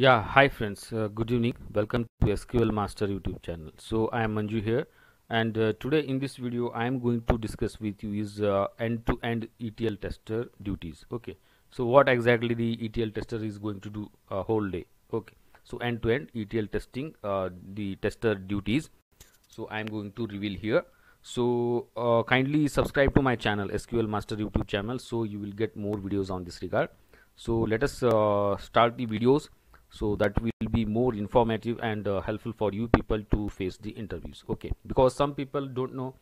Yeah, hi friends. Uh, good evening. Welcome to SQL Master YouTube channel. So I am Manju here, and uh, today in this video I am going to discuss with you is uh, end-to-end ETL tester duties. Okay. So what exactly the ETL tester is going to do a whole day? Okay. So end-to-end ETL testing, uh, the tester duties. So I am going to reveal here. So uh, kindly subscribe to my channel SQL Master YouTube channel so you will get more videos on this regard. So let us uh, start the videos so that will be more informative and uh, helpful for you people to face the interviews. Okay. Because some people don't know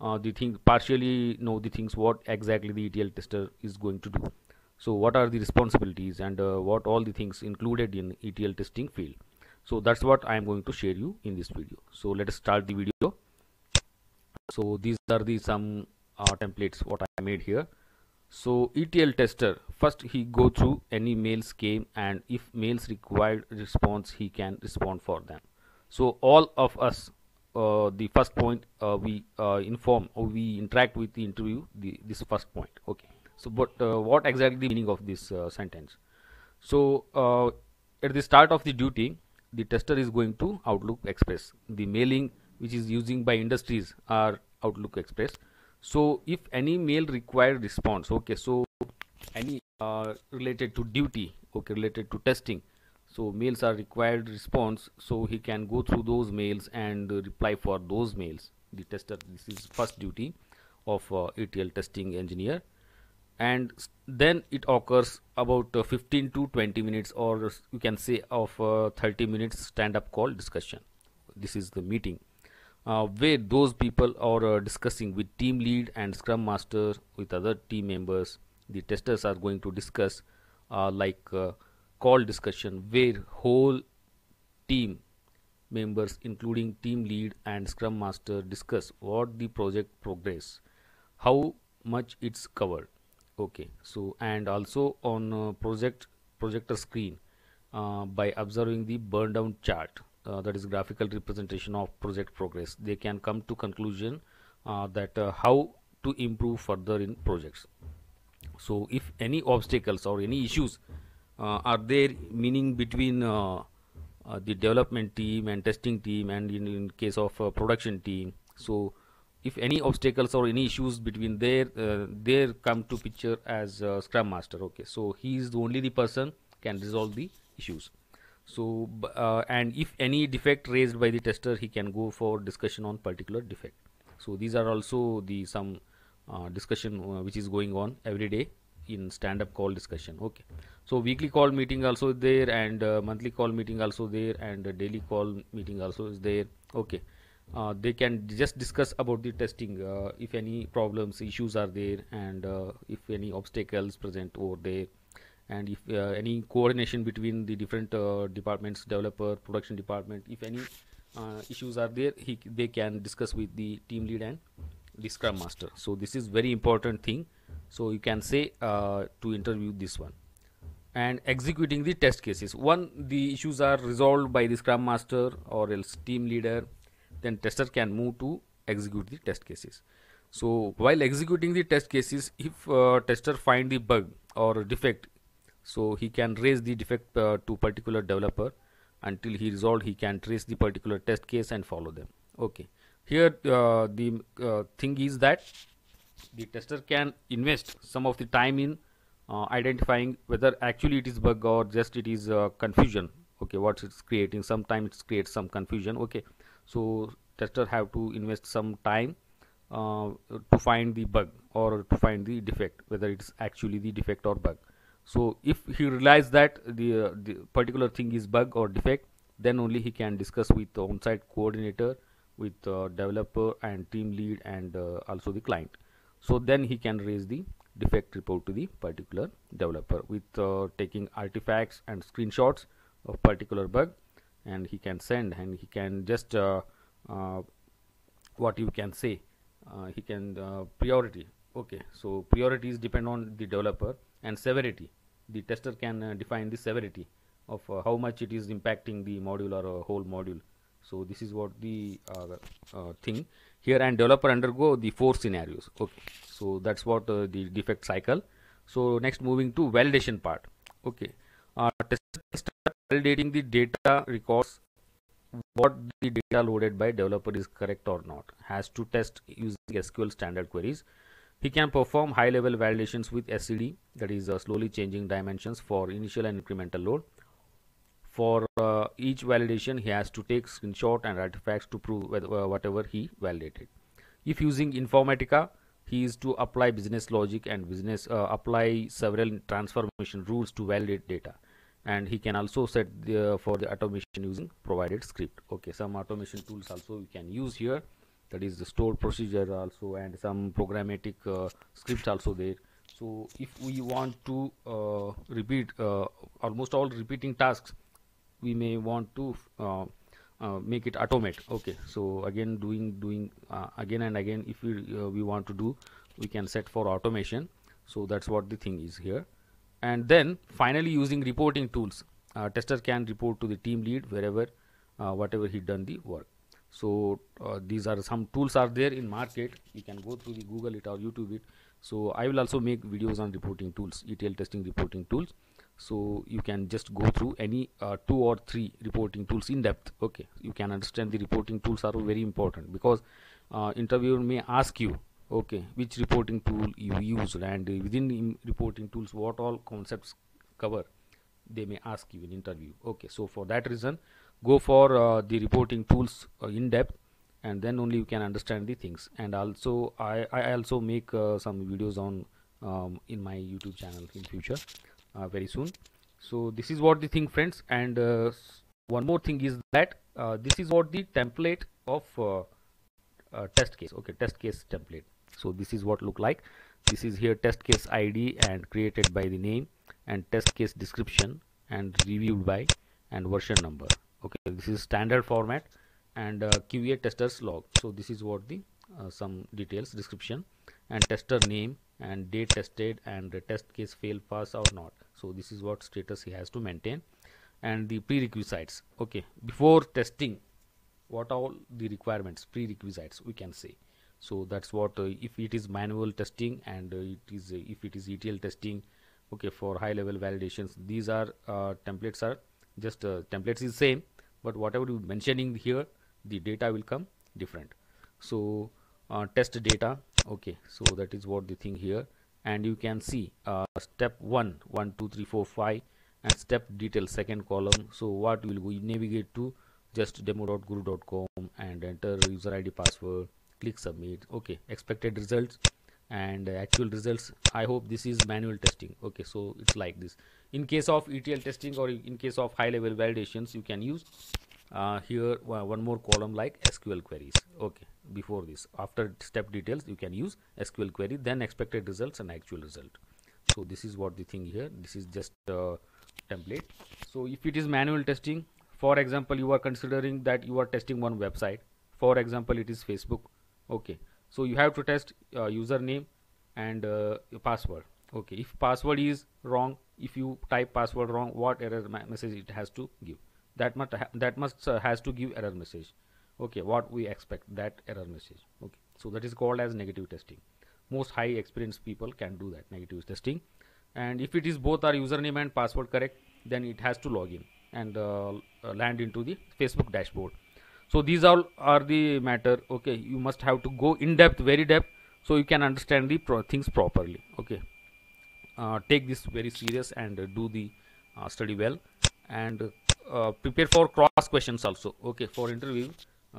uh, the thing partially know the things what exactly the ETL tester is going to do. So what are the responsibilities and uh, what all the things included in ETL testing field. So that's what I am going to share you in this video. So let us start the video. So these are the some uh, templates what I made here. So ETL tester first he go through any mails came and if mails required response he can respond for them. So all of us uh, the first point uh, we uh, inform or we interact with the interview the this first point. Okay. So but uh, what exactly the meaning of this uh, sentence? So uh, at the start of the duty the tester is going to outlook express. The mailing which is using by industries are outlook express. So if any mail required response okay so any uh, related to duty okay related to testing. So mails are required response so he can go through those mails and uh, reply for those mails. The tester this is first duty of uh, ETL testing engineer. And then it occurs about uh, 15 to 20 minutes or you can say of uh, 30 minutes stand up call discussion. This is the meeting uh, where those people are uh, discussing with team lead and scrum master with other team members the testers are going to discuss uh, like uh, call discussion where whole team members including team lead and scrum master discuss what the project progress how much it's covered. Okay so and also on uh, project projector screen uh, by observing the burn down chart uh, that is graphical representation of project progress they can come to conclusion uh, that uh, how to improve further in projects so if any obstacles or any issues uh, are there meaning between uh, uh, the development team and testing team and in, in case of production team? So if any obstacles or any issues between there there come to picture as scrum master okay. So he is the only the person can resolve the issues. So uh, and if any defect raised by the tester he can go for discussion on particular defect. So these are also the some uh, discussion uh, which is going on every day in stand-up call discussion. Okay. So weekly call meeting also there and uh, monthly call meeting also there and daily call meeting also is there. Okay. Uh, they can just discuss about the testing uh, if any problems issues are there and if any obstacles present over there. And if uh, any coordination between the different uh, departments developer production department if any uh, issues are there he they can discuss with the team lead and the scrum master. So this is very important thing. So you can say to interview this one. And executing the test cases. One the issues are resolved by the scrum master or else team leader. Then tester can move to execute the test cases. So while executing the test cases if uh, tester find the bug or defect so he can raise the defect uh, to particular developer. Until he resolved he can trace the particular test case and follow them. Okay here uh, the uh, thing is that the tester can invest some of the time in uh, identifying whether actually it is bug or just it is uh, confusion. Okay what it's creating. Sometimes it creates some confusion. Okay so tester have to invest some time uh, to find the bug or to find the defect whether it's actually the defect or bug. So if he realizes that the, uh, the particular thing is bug or defect then only he can discuss with the on-site coordinator with uh, developer and team lead and uh, also the client. So then he can raise the defect report to the particular developer with uh, taking artifacts and screenshots of particular bug. And he can send and he can just uh, uh, what you can say he can priority. Okay so priorities depend on the developer and severity. The tester can uh, define the severity of uh, how much it is impacting the module or a whole module so this is what the uh, uh thing. Here and developer undergo the four scenarios. Okay. So that's what uh, the defect cycle. So next moving to validation part. Okay. Uh, validating the data records what the data loaded by developer is correct or not. Has to test using SQL standard queries. He can perform high level validations with SCD that is uh, slowly changing dimensions for initial and incremental load for uh, each validation he has to take screenshot and artifacts to prove uh, whatever he validated. If using informatica he is to apply business logic and business uh, apply several transformation rules to validate data. And he can also set the for the automation using provided script. Okay some automation tools also we can use here. That is the stored procedure also and some programmatic uh, scripts also there. So if we want to uh, repeat uh, almost all repeating tasks we may want to uh, uh, make it automate. Okay so again doing doing uh, again and again if we we want to do we can set for automation. So that's what the thing is here. And then finally using reporting tools. Uh, tester can report to the team lead wherever uh, whatever he done the work. So uh, these are some tools are there in market. You can go through the google it or youtube it. So i will also make videos on reporting tools etl testing reporting tools so you can just go through any uh, two or three reporting tools in depth. Okay. You can understand the reporting tools are very important because uh, interviewer may ask you okay which reporting tool you used and within reporting tools what all concepts cover they may ask you in interview. Okay. So for that reason go for uh, the reporting tools uh, in depth and then only you can understand the things. And also i i also make uh, some videos on um, in my youtube channel in future uh, very soon. So this is what the thing friends and uh, one more thing is that uh, this is what the template of test case okay test case template. So this is what look like. This is here test case id and created by the name and test case description and reviewed by and version number okay. This is standard format and uh, qa testers log. So this is what the uh, some details description and tester name and date tested and the test case fail pass or not. So this is what status he has to maintain. And the prerequisites. Okay before testing what all the requirements prerequisites we can say. So that's what uh, if it is manual testing and uh, it is uh, if it is ETL testing okay for high level validations these are uh, templates are just uh, templates is same but whatever you mentioning here the data will come different. So uh, test data okay so that is what the thing here. And you can see step 1 1 2 3 4 5 and step detail second column. So what will we navigate to just demo.guru.com and enter user id password click submit. Okay expected results and uh, actual results. I hope this is manual testing. Okay so it's like this. In case of etl testing or in case of high level validations you can use uh, here uh, one more column like sql queries. Okay before this. After step details you can use sql query then expected results and actual result. So this is what the thing here. This is just template. So if it is manual testing for example you are considering that you are testing one website. For example it is facebook. Okay. So you have to test uh, username and uh, password. Okay. If password is wrong if you type password wrong what error message it has to give that must that must uh, has to give error message. Okay what we expect that error message. Okay so that is called as negative testing. Most high experienced people can do that negative testing. And if it is both our username and password correct then it has to log in and uh, uh land into the facebook dashboard. So these all are the matter okay you must have to go in depth very depth so you can understand the pro things properly okay. Uh, take this very serious and do the uh, study well. And uh, prepare for cross questions also. Okay for interview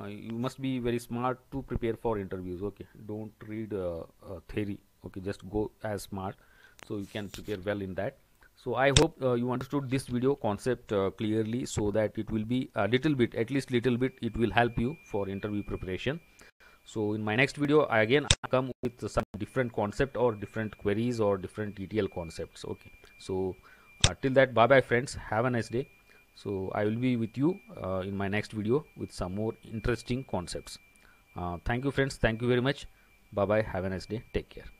uh, you must be very smart to prepare for interviews. Okay don't read uh, theory. Okay just go as smart. So you can prepare well in that. So i hope uh, you understood this video concept uh, clearly so that it will be a little bit at least little bit it will help you for interview preparation. So in my next video i again come with some different concept or different queries or different etl concepts. Okay so uh, till that bye bye friends. Have a nice day so i will be with you uh, in my next video with some more interesting concepts. Uh, thank you friends. Thank you very much. Bye bye have a nice day. Take care